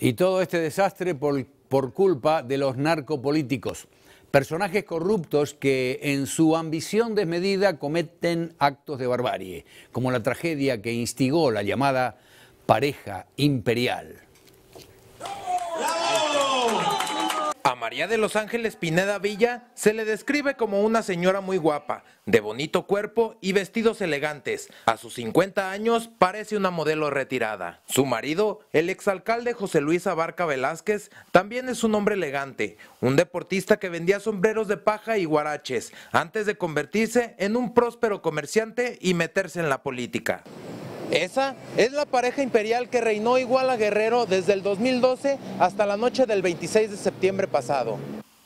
Y todo este desastre por, por culpa de los narcopolíticos. Personajes corruptos que en su ambición desmedida cometen actos de barbarie, como la tragedia que instigó la llamada pareja imperial. A María de los Ángeles Pineda Villa se le describe como una señora muy guapa, de bonito cuerpo y vestidos elegantes. A sus 50 años parece una modelo retirada. Su marido, el exalcalde José Luis Abarca Velázquez, también es un hombre elegante, un deportista que vendía sombreros de paja y guaraches, antes de convertirse en un próspero comerciante y meterse en la política. Esa es la pareja imperial que reinó igual a Guerrero desde el 2012 hasta la noche del 26 de septiembre pasado.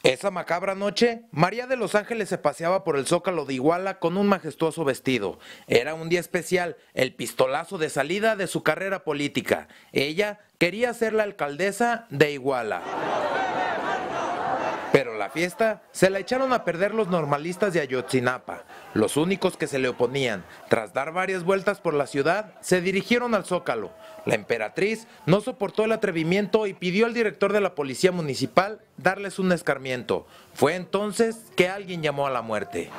Esa macabra noche, María de los Ángeles se paseaba por el zócalo de Iguala con un majestuoso vestido. Era un día especial, el pistolazo de salida de su carrera política. Ella quería ser la alcaldesa de Iguala. Pero la fiesta se la echaron a perder los normalistas de Ayotzinapa, los únicos que se le oponían. Tras dar varias vueltas por la ciudad, se dirigieron al Zócalo. La emperatriz no soportó el atrevimiento y pidió al director de la policía municipal darles un escarmiento. Fue entonces que alguien llamó a la muerte.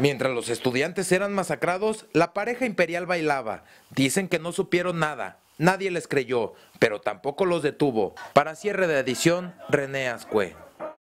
Mientras los estudiantes eran masacrados, la pareja imperial bailaba. Dicen que no supieron nada, Nadie les creyó, pero tampoco los detuvo. Para cierre de edición, René Ascue.